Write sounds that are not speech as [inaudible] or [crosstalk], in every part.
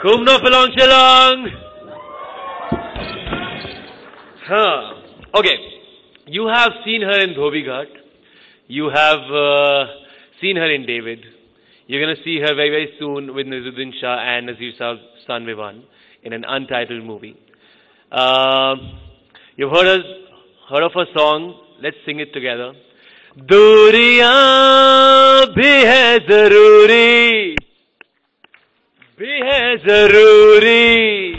Come not for long. Huh. Okay. You have seen her in Dhobi Ghat. You have uh, seen her in David. You're going to see her very, very soon with Naseeruddin Shah and Nazir Shah's Vivan in an untitled movie. Uh, you've heard, her, heard of her song. Let's sing it together. दूरियां bhi hai zaruri. भी है ज़रूरी।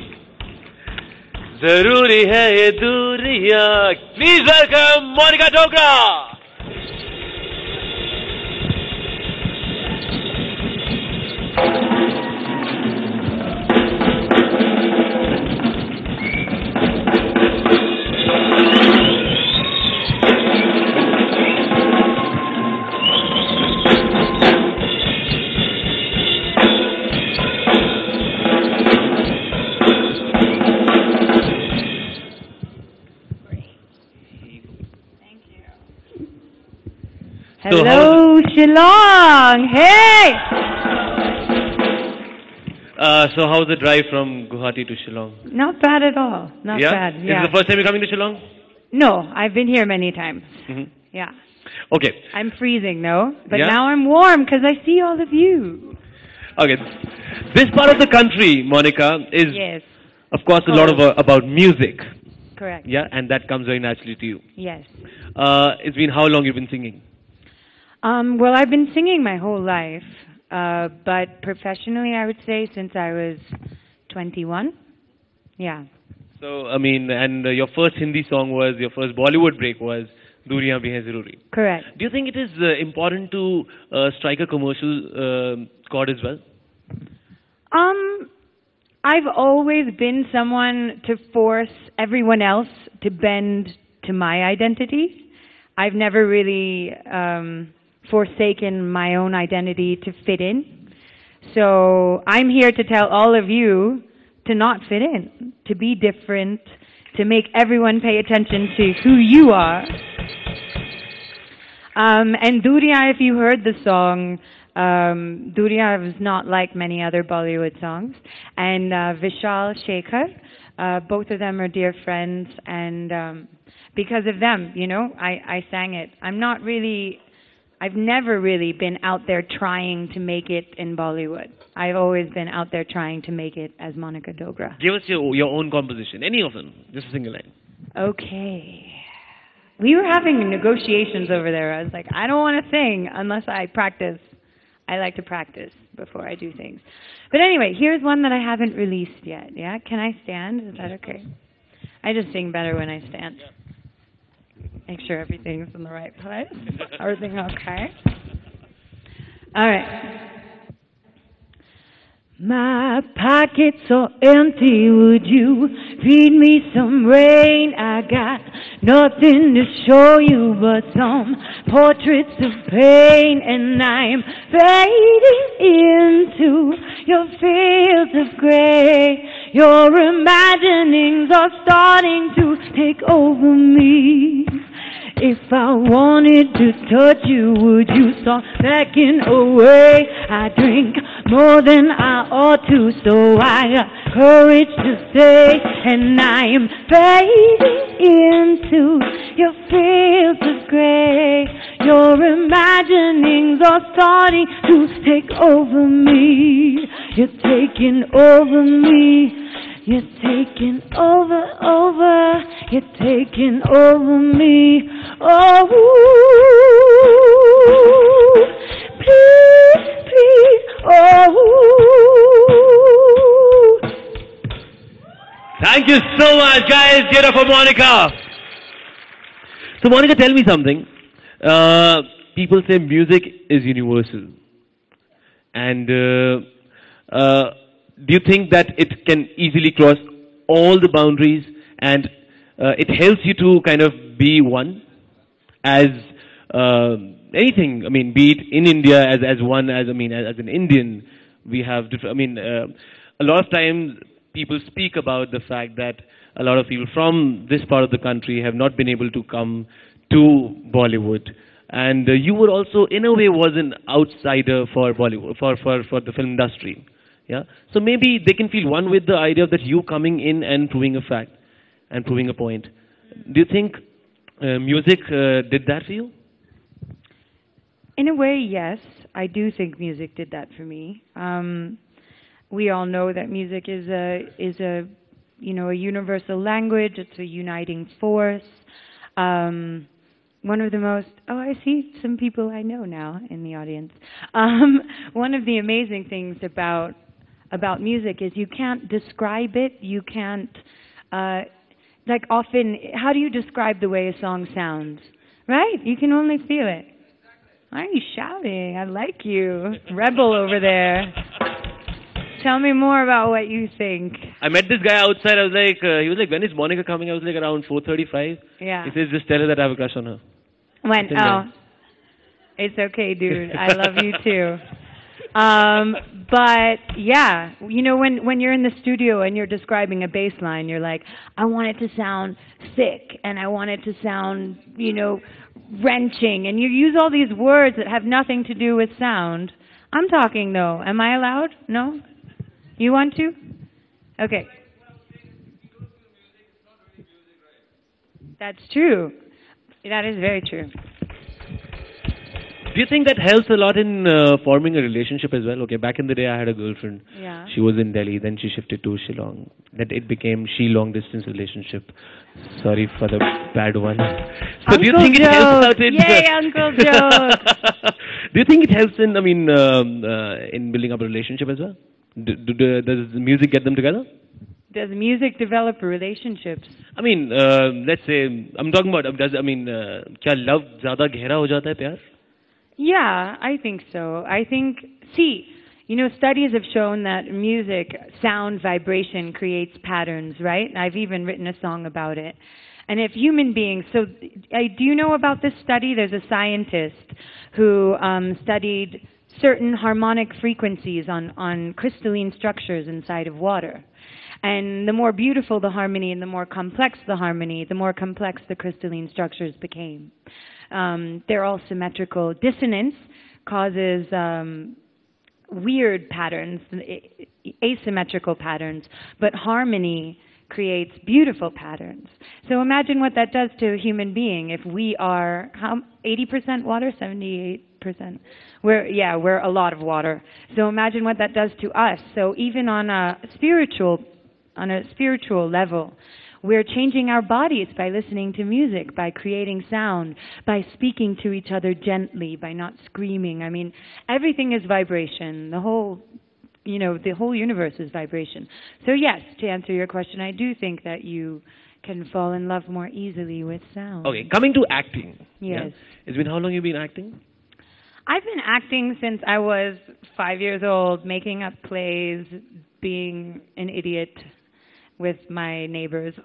ज़रूरी है ये दूरिया। Please welcome Monika Dogra So Shillong. Hey. Uh, so how's the drive from Guwahati to Shillong? Not bad at all. Not yeah? bad. Is Yeah. it the first time you're coming to Shillong? No, I've been here many times. hmm Yeah. Okay. I'm freezing though, but Yeah? now I'm warm because I see all of you. Okay. This part of the country, Monica, is Yes. of course a lot of uh, about music. Correct. Yeah, and that comes very naturally to you. Yes. Uh, it's been how long you've been singing? Um, well, I've been singing my whole life, uh, but professionally, I would say since I was 21. Yeah. So I mean, and uh, your first Hindi song was your first Bollywood break was Duriyan Bhi Hai Zaruri. Correct. Do you think it is uh, important to uh, strike a commercial uh, chord as well? Um, I've always been someone to force everyone else to bend to my identity. I've never really um, forsaken my own identity to fit in. So I'm here to tell all of you to not fit in, to be different, to make everyone pay attention to who you are. Um, and Duriya, if you heard the song, um, Duriya is not like many other Bollywood songs. And uh, Vishal Shekhar, uh, both of them are dear friends, and um, because of them, you know, I, I sang it. I'm not really, I've never really been out there trying to make it in Bollywood. I've always been out there trying to make it as Monica Dogra. Give us your your own composition, any of them, just a single line. Okay. We were having negotiations over there. I was like, I don't want to sing unless I practice. I like to practice before I do things. But anyway, here's one that I haven't released yet. Yeah? Can I stand? Is that okay? I just sing better when I stand. Make sure everything's in the right place. [laughs] Everything okay? All right. My pockets are empty, would you feed me some rain? I got nothing to show you but some portraits of pain, and I'm fading into your fields of gray. Your imaginings are starting to take over me. If I wanted to touch you, would you start backing away? I drink more than I ought to, so I got courage to stay. And I am fading into your fields of gray. Your imaginings are starting to take over me. You're taking over me. You're taking over, over, you're taking over me. Oh, please, please, oh. Thank you so much, guys. Get up for Monica. So, Monica, tell me something. Uh, people say music is universal. And uh, uh, do you think that it can easily cross all the boundaries and uh, it helps you to kind of be one as uh, anything? I mean, be it in India as, as one, as I mean, as, as an Indian, we have different, I mean, uh, a lot of times people speak about the fact that a lot of people from this part of the country have not been able to come to Bollywood. And uh, you were also, in a way, was an outsider for Bollywood, for, for, for the film industry. Yeah. So maybe they can feel one with the idea that you coming in and proving a fact and proving a point. Do you think uh, music uh, did that for you? In a way, yes. I do think music did that for me. Um, we all know that music is a is a you know a universal language. It's a uniting force. Um, one of the most oh I see some people I know now in the audience. Um, one of the amazing things about about music is you can't describe it. You can't uh, like often. How do you describe the way a song sounds? Right? You can only feel it. Why are you shouting? I like you, rebel over there. Tell me more about what you think. I met this guy outside. I was like, uh, he was like, when is Monica coming? I was like, around 4:35. Yeah. He says, just tell her that I have a crush on her. When oh, it's okay, dude. I love you too. Um, but yeah, you know when when you're in the studio and you're describing a bass line, you're like, I want it to sound thick and I want it to sound, you know, wrenching, and you use all these words that have nothing to do with sound. I'm talking though. Am I allowed? No. You want to? Okay. That's true. That is very true. Do you think that helps a lot in uh, forming a relationship as well? Okay, back in the day, I had a girlfriend. Yeah. She was in Delhi, then she shifted to Shillong. That it became she long distance relationship. Sorry for the bad one. So do you Uncle think it helps out Joke. in? Yay, Uncle Joke. [laughs] do you think it helps in? I mean, um, uh, in building up a relationship as well? Do, do, do, does the music get them together? Does music develop relationships? I mean, uh, let's say I'm talking about. Does I mean, uh, क्या love ज़्यादा गहरा हो जाता है प्यार? Yeah, I think so. I think, see, you know, studies have shown that music, sound, vibration creates patterns, right? I've even written a song about it. And if human beings, so uh, do you know about this study? There's a scientist who um, studied certain harmonic frequencies on, on crystalline structures inside of water. And the more beautiful the harmony and the more complex the harmony, the more complex the crystalline structures became. Um, they're all symmetrical. Dissonance causes um, weird patterns, asymmetrical patterns, but harmony creates beautiful patterns. So imagine what that does to a human being if we are how 80% water, 78%. We're yeah, we're a lot of water. So imagine what that does to us. So even on a spiritual on a spiritual level, we're changing our bodies by listening to music, by creating sound, by speaking to each other gently, by not screaming. I mean, everything is vibration. The whole you know, the whole universe is vibration. So yes, to answer your question, I do think that you can fall in love more easily with sound. Okay, coming to acting. Yes. It's been how long you've been acting? I've been acting since I was five years old, making up plays, being an idiot with my neighbors. [laughs]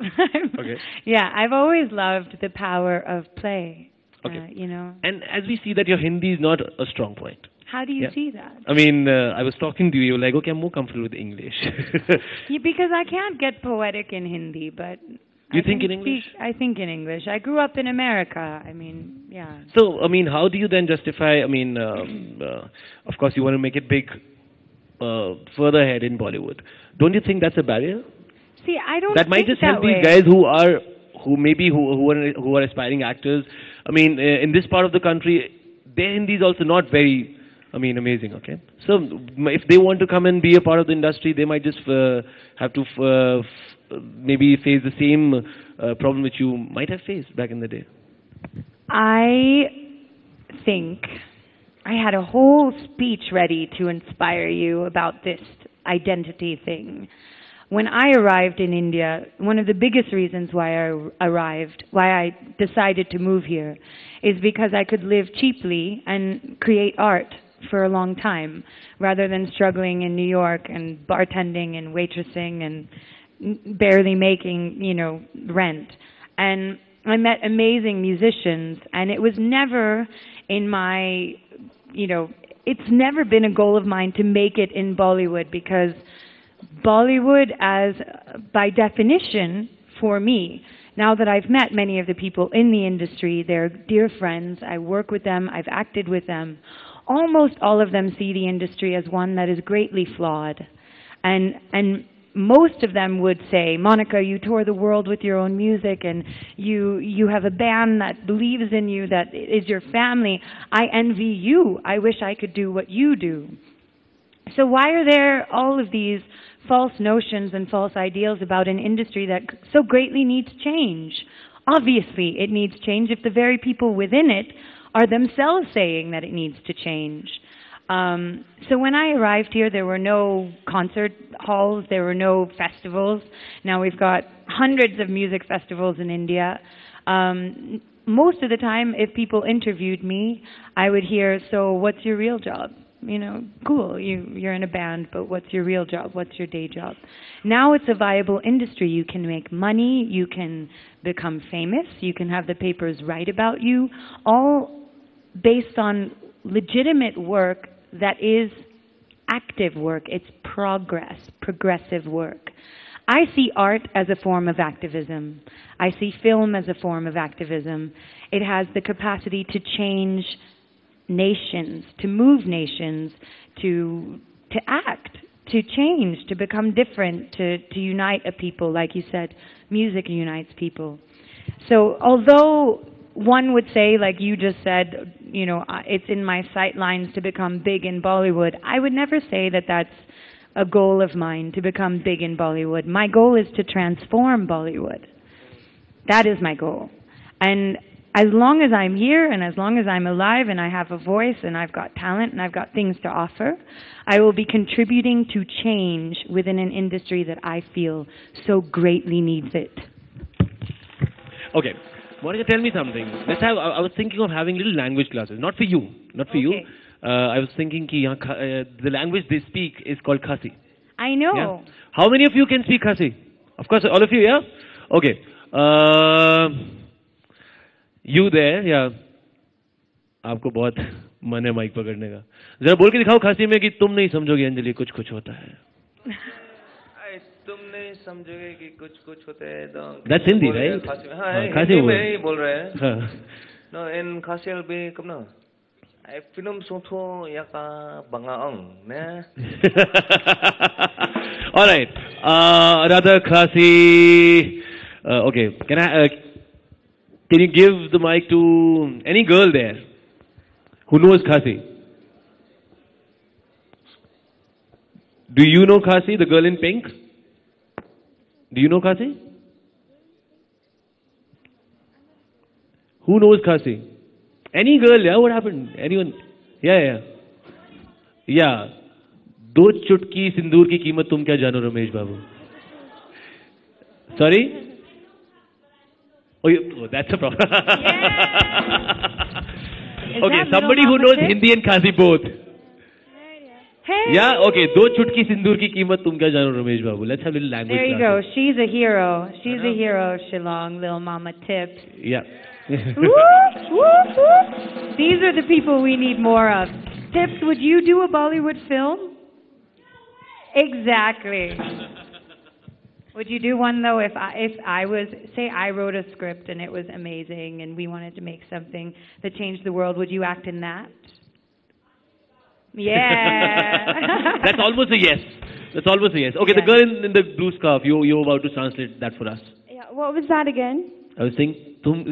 Okay. Yeah, I've always loved the power of play. Okay. Uh, you know, And as we see that your Hindi is not a strong point. how do you Yeah. see that? I mean, uh, I was talking to you, you were like, okay, I'm more comfortable with English. [laughs] Yeah, because I can't get poetic in Hindi, but You I think in English? Speak, I think in English. I grew up in America. I mean, yeah. so, I mean, how do you then justify, I mean, um, uh, of course, you want to make it big uh, further ahead in Bollywood. Don't you think that's a barrier? See, I don't. that might just help these guys who are who maybe who who are who are aspiring actors. I mean, uh, in this part of the country, their Hindi is also not very. I mean, amazing. Okay, so if they want to come and be a part of the industry, they might just uh, have to uh, f- maybe face the same uh, problem which you might have faced back in the day. I think I had a whole speech ready to inspire you about this identity thing. When I arrived in India, one of the biggest reasons why I arrived, why I decided to move here, is because I could live cheaply and create art for a long time, rather than struggling in New York and bartending and waitressing and barely making, you know, rent. And I met amazing musicians, and it was never in my, you know, it's never been a goal of mine to make it in Bollywood because Bollywood, as by definition, for me, now that I've met many of the people in the industry, they're dear friends, I work with them, I've acted with them, almost all of them see the industry as one that is greatly flawed. and and most of them would say, Monica, you tour the world with your own music and you, you have a band that believes in you, that is your family. I envy you. I wish I could do what you do. So why are there all of these false notions and false ideals about an industry that so greatly needs change? Obviously, it needs change if the very people within it are themselves saying that it needs to change. Um, so when I arrived here, there were no concert halls, there were no festivals. Now we've got hundreds of music festivals in India. Um, most of the time, if people interviewed me, I would hear, "So, what's your real job?" You know, cool. You you're in a band, but what's your real job? What's your day job? Now it's a viable industry. You can make money. You can become famous. You can have the papers write about you, all based on legitimate work that is active work, it's progress, progressive work. I see art as a form of activism. I see film as a form of activism. It has the capacity to change nations, to move nations, to, to act, to change, to become different, to, to unite a people. Like you said, music unites people. So although one would say, like you just said, you know, uh, it's in my sight lines to become big in Bollywood. I would never say that that's a goal of mine to become big in Bollywood. My goal is to transform Bollywood. That is my goal. And as long as I'm here and as long as I'm alive and I have a voice and I've got talent and I've got things to offer, I will be contributing to change within an industry that I feel so greatly needs it. Okay. Monica, tell me something. Let's have. I I was thinking of having little language classes. Not for you. Not for you. Okay. Uh, I was thinking ki uh, the language they speak is called Khasi. I know. Yeah. How many of you can speak Khasi? Of course, all of you, yeah? Okay. Uh, you दे या आपको बहुत मन है mic पकड़ने का? जरा बोल के दिखाओ खांसी में कि तुम नहीं समझोगे अंजलि कुछ कुछ होता है। तुम नहीं समझोगे कि कुछ कुछ होता है दैट्स हिंदी राइट खांसी में। हाँ, हाँ, ही बोल रहे हैं हाँ। नो इन खांसी will be come I film सोथो या का ने? [laughs] ऑलराइट uh, राधा खांसी okay can I Can I? Uh, can you give the mic to any girl there who knows Khasi? Do you know Khasi, the girl in pink? Do you know Khasi? Who knows Khasi? Any girl, yeah? What happened? Anyone? Yeah, yeah. Yeah. दो चुटकी सिंदूर की कीमत तुम क्या जानो रमेश बाबू sorry Oh, you, oh that's a problem. Yeah. [laughs] okay, somebody who knows Hindi and Khasi both. Hey. Yeah, okay. Do chutki sindoor ki kima tum kya jano Ramesh Babu. Let's have a little language. There you go. She's a hero. She's a hero, Shillong, little mama tip. Yeah. Woo, woo, woo. These are the people we need more of. Tips, would you do a Bollywood film? Exactly. Would you do one though if I if I was say I wrote a script and it was amazing and we wanted to make something that changed the world, would you act in that? Yeah. [laughs] That's almost a yes. That's almost a yes. Okay, the Yeah. girl in, in the blue scarf, you, you're about to translate that for us. Yeah, what was that again? I was saying, तुम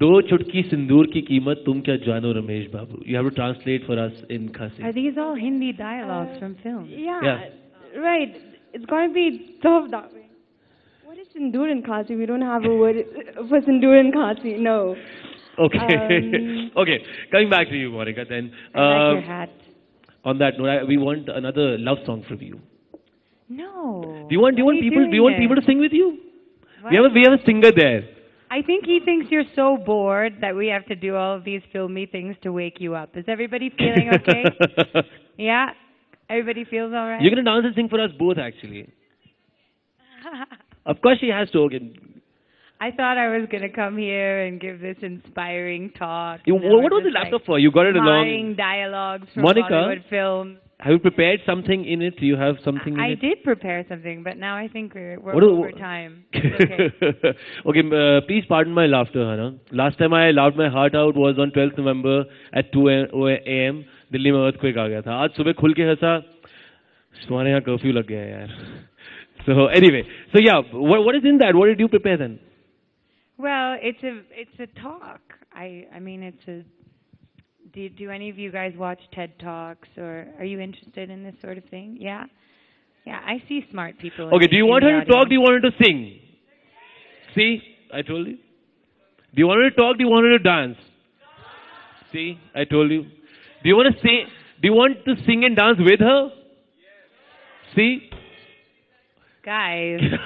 दो चुटकी सिंदूर की कीमत तुम क्या जानो रमेश बाबू You have to translate for us in Khasi. Are these all Hindi dialogues Uh, from film? Yeah, Yeah. right. It's going to be tough that way. What is Sindoor in Khasi? We don't have a word for Sindoor in Khasi. No. Okay. Um, [laughs] okay. Coming back to you, Monica, then. I like your hat. on that note, I, we want another love song from you. No. Do you want? Do you want people? Do you want people to sing with you? What? We have a we have a singer there. I think he thinks you're so bored that we have to do all of these filmy things to wake you up. Is everybody feeling okay? [laughs] yeah? Everybody feels all right? You're gonna dance and sing for us both, actually. Of course, she has to. Okay. I thought I was going to come here and give this inspiring talk. You, what was the laptop like, for? You got it along. dialogues from Monica? Bollywood films. Have you prepared something in it? Do you have something in I it? did prepare something, but now I think we're, we're do- over time. [laughs] Okay. okay, uh, please pardon my laughter, Hana. Last time I laughed my heart out was on 12th November at 2 a.m. Delhi में earthquake आ गया था आज सुबह खुल के हंसा तुम्हारे यहाँ curfew लग गया है यार so anyway so yeah what, what is in that what did you prepare then Well, it's a it's a talk. I I mean it's a. Do do any of you guys watch TED Talks or are you interested in this sort of thing? Yeah, yeah. I see smart people. okay in- do you in want the her to talk audience. do you want her to sing see I told you do you want her to talk do you want her to dance see I told you do you want to sing do you want to sing and dance with her see Guys, [laughs]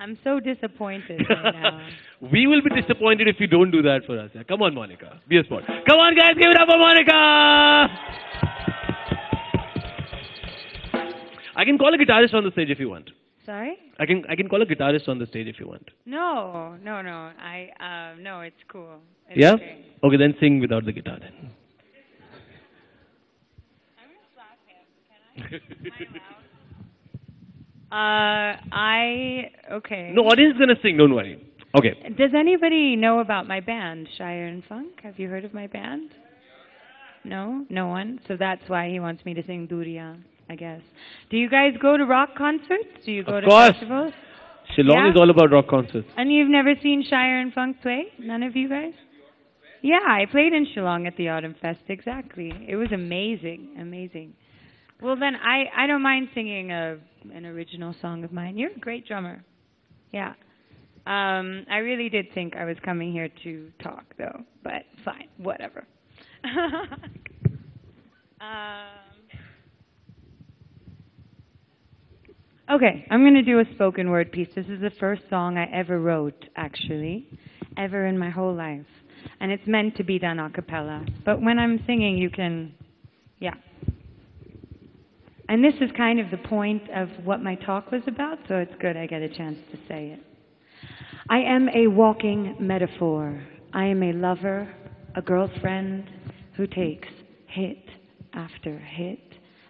I'm so disappointed right now. [laughs] We will be disappointed if you don't do that for us. Yeah. Come on, Monica. Be a sport. Come on, guys. Give it up for Monica. I can call a guitarist on the stage if you want. Sorry? I can I can call a guitarist on the stage if you want. No, no, no. I um no, it's cool. It's yeah? okay. Okay, then sing without the guitar then. [laughs] I'm just laughing. Can I loud? Uh, I okay. [laughs] No, audience is gonna sing, don't worry. Okay. Does anybody know about my band, Shaa'ir and Func? Have you heard of my band? No, no one. So that's why he wants me to sing Duriya, I guess. Do you guys go to rock concerts? Do you go Of to course. festivals? Shillong Yeah? is all about rock concerts. And you've never seen Shaa'ir and Func play? None of you guys? Yeah, I played in Shillong at the Autumn Fest, exactly. It was amazing, amazing. Well, then I, I don't mind singing a, an original song of mine. You're a great drummer. Yeah. Um, I really did think I was coming here to talk, though, but fine, whatever. um, [laughs] Okay, I'm going to do a spoken word piece. This is the first song I ever wrote, actually, ever in my whole life. And it's meant to be done a cappella. But when I'm singing, you can, yeah. And this is kind of the point of what my talk was about, so it's good I get a chance to say it. I am a walking metaphor. I am a lover, a girlfriend who takes hit after hit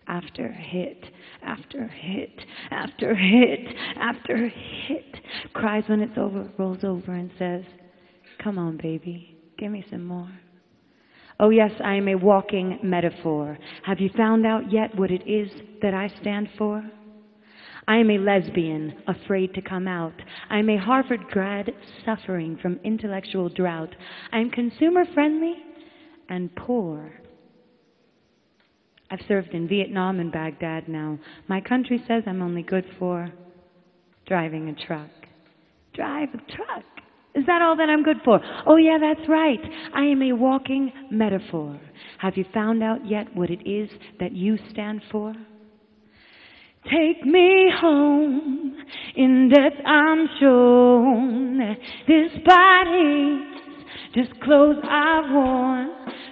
after hit after hit after hit after hit, cries when it's over, rolls over and says, Come on, baby, give me some more. Oh, yes, I am a walking metaphor. Have you found out yet what it is that I stand for? I am a lesbian, afraid to come out. I am a Harvard grad, suffering from intellectual drought. I am consumer friendly and poor. I've served in Vietnam and Baghdad now. My country says I'm only good for driving a truck. Drive a truck. Is that all that I'm good for? Oh, yeah, that's right. I am a walking metaphor. Have you found out yet what it is that you stand for? Take me home, in death I'm shown. This body's just clothes I've worn.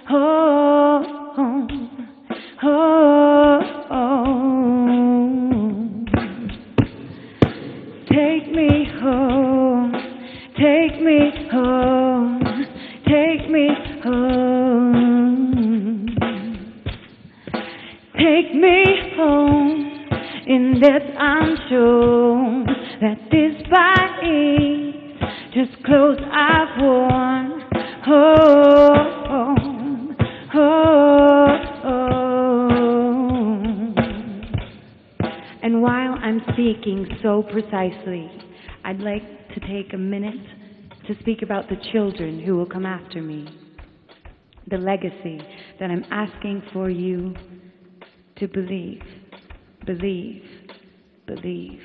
Oh, oh. Take me home, take me home, take me home. Take me home. In death I'm shown that this body just clothes I've worn. Oh, I'm speaking so precisely, I'd like to take a minute to speak about the children who will come after me. The legacy that I'm asking for you to believe. Believe, believe,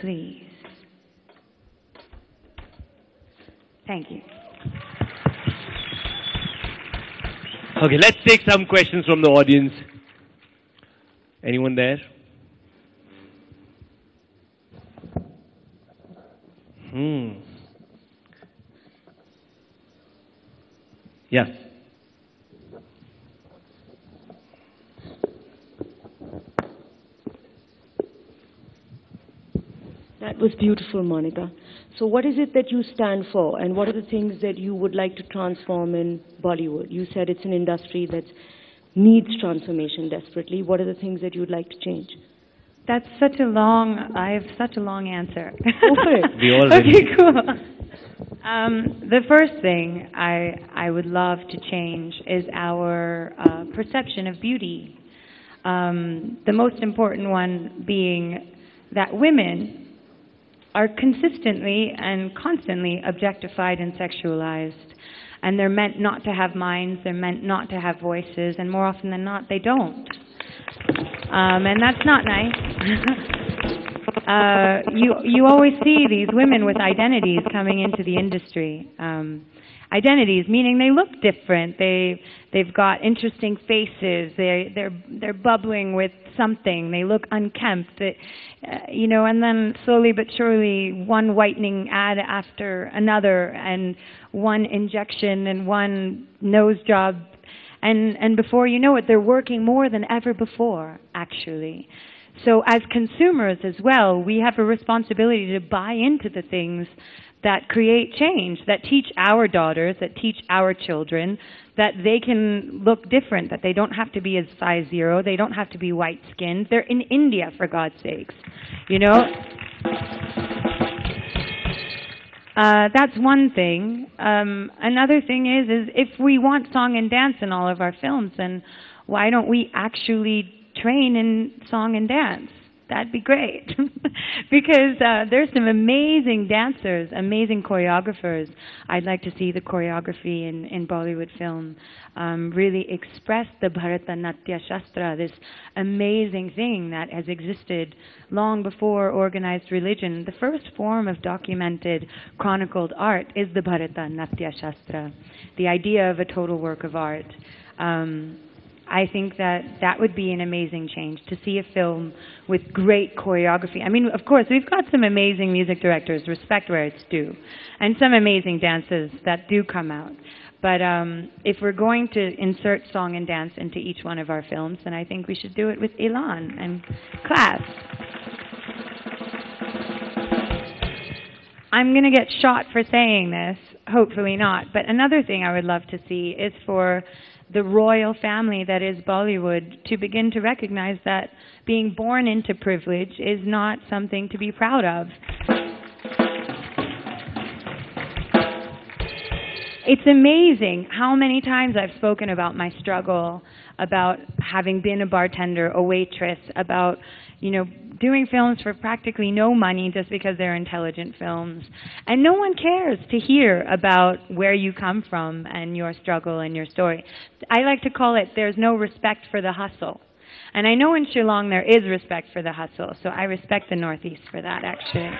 please. Thank you. Okay, let's take some questions from the audience. Anyone there? Hmm. Yes. That was beautiful, Monica. So, what is it that you stand for, and what are the things that you would like to transform in Bollywood? You said it's an industry that needs transformation desperately. What are the things that you'd like to change? That's such a long, I have such a long answer. Go for it. We all okay, cool. Um, the first thing I, I would love to change is our uh, perception of beauty. Um, the most important one being that women are consistently and constantly objectified and sexualized. And they're meant not to have minds, they're meant not to have voices, and more often than not, they don't. Um, and that's not nice. uh, you you always see these women with identities coming into the industry. Um, identities meaning they look different. They they've got interesting faces. They they're they're bubbling with something. They look unkempt. They, uh, you know, and then slowly but surely, one whitening ad after another, and one injection and one nose job and, and before you know it, they're working more than ever before, actually. So as consumers as well, we have a responsibility to buy into the things that create change, that teach our daughters, that teach our children, that they can look different, that they don't have to be a size zero, they don't have to be white skinned. They're in India, for God's sakes. You know? Uh, that's one thing. Um, another thing is, is if we want song and dance in all of our films, then why don't we actually train in song and dance? That'd be great. [laughs] because uh, there's some amazing dancers, amazing choreographers. I'd like to see the choreography in, in Bollywood film um, really express the Bharatanatyam Shastra, this amazing thing that has existed long before organized religion. The first form of documented, chronicled art is the Bharatanatyam Shastra, the idea of a total work of art. Um, I think that that would be an amazing change to see a film with great choreography. I mean, of course, we've got some amazing music directors, respect where it's due, and some amazing dances that do come out. But um, if we're going to insert song and dance into each one of our films, then I think we should do it with elan and class. I'm going to get shot for saying this, hopefully not. But another thing I would love to see is for the royal family that is Bollywood to begin to recognize that being born into privilege is not something to be proud of. It's amazing how many times I've spoken about my struggle, about having been a bartender, a waitress, about, you know, doing films for practically no money just because they're intelligent films. And no one cares to hear about where you come from and your struggle and your story. I like to call it there's no respect for the hustle. And I know in Shillong there is respect for the hustle, so I respect the Northeast for that actually.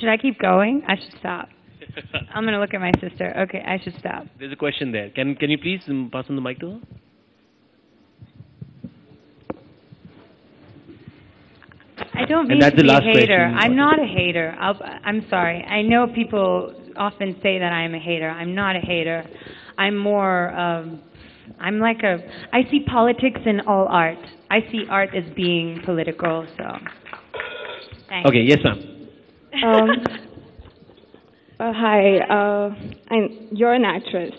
Should I keep going? I should stop. I'm going to look at my sister. Okay, I should stop. There's a question there. Can can you please um, pass on the mic to her? I don't mean that's to the be a hater. question. I'm not a hater. I'll, I'm sorry. I know people often say that I'm a hater. I'm not a hater. I'm more. Um, I'm like a. I see politics in all art. I see art as being political. So. Thanks. Okay, yes, ma'am. Um, uh, hi, uh, I'm, you're an actress.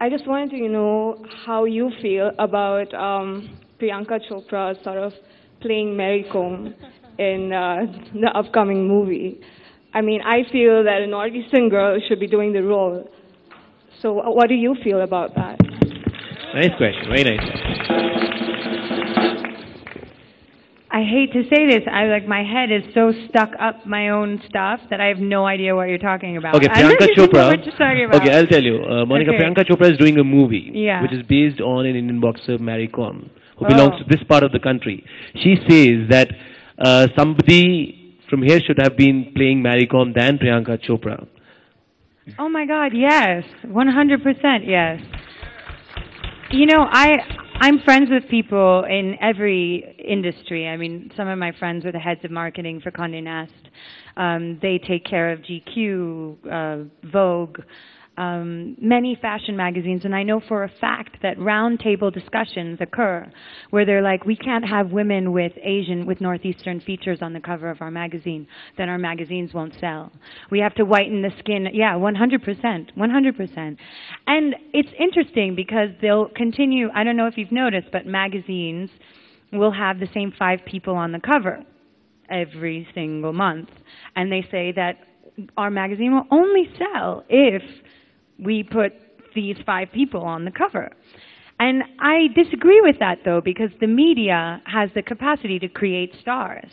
I just wanted to know how you feel about um, Priyanka Chopra sort of playing Mary Kom in uh, the upcoming movie. I mean, I feel that a Northeastern girl should be doing the role. So, uh, what do you feel about that? Nice question. Very nice. I hate to say this. I like my head is so stuck up my own stuff that I have no idea what you're talking about. Okay, [laughs] Priyanka Chopra. what you're talking about. Okay, I'll tell you. Uh, Monica, Okay. Priyanka Chopra is doing a movie, Yeah. which is based on an Indian boxer, Mary Kom, who Oh. belongs to this part of the country. She says that uh, somebody from here should have been playing Mary Kom than Priyanka Chopra. Oh my God, yes, 100% yes. You know, I I'm friends with people in every industry. I mean, some of my friends are the heads of marketing for Condé Nast. Um, they take care of GQ, uh, Vogue, um, many fashion magazines, and I know for a fact that roundtable discussions occur where they're like, we can't have women with Asian, with Northeastern features on the cover of our magazine, then our magazines won't sell. We have to whiten the skin. Yeah, 100%, 100%. And it's interesting because they'll continue, I don't know if you've noticed, but magazines will have the same five people on the cover every single month. And they say that our magazine will only sell if we put these five people on the cover. And I disagree with that though, because the media has the capacity to create stars.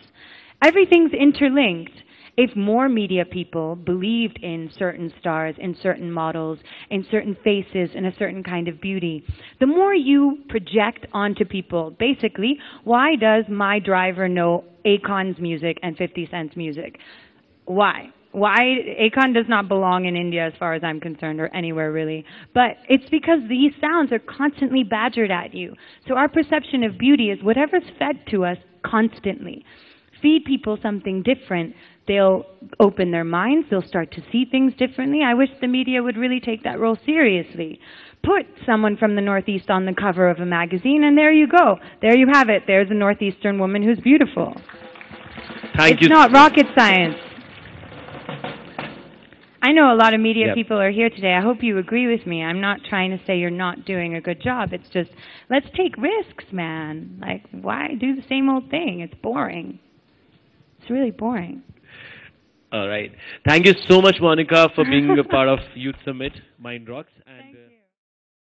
Everything's interlinked. If more media people believed in certain stars, in certain models, in certain faces, in a certain kind of beauty, the more you project onto people, basically, why does my driver know Akon's music and 50 Cent's music? Why? Why Akon does not belong in India as far as I'm concerned or anywhere really. But it's because these sounds are constantly badgered at you. So our perception of beauty is whatever's fed to us constantly. Feed people something different, they'll open their minds, they'll start to see things differently. I wish the media would really take that role seriously. Put someone from the Northeast on the cover of a magazine and there you go. There you have it. There's a Northeastern woman who's beautiful. Thank it's you. not rocket science. I know a lot of media Yep. people are here today. I hope you agree with me. I'm not trying to say you're not doing a good job. It's just, let's take risks, man. Like, why do the same old thing? It's boring. It's really boring. All right. Thank you so much, Monica, for being a [laughs] part of Youth Summit, Mind Rocks. And, uh,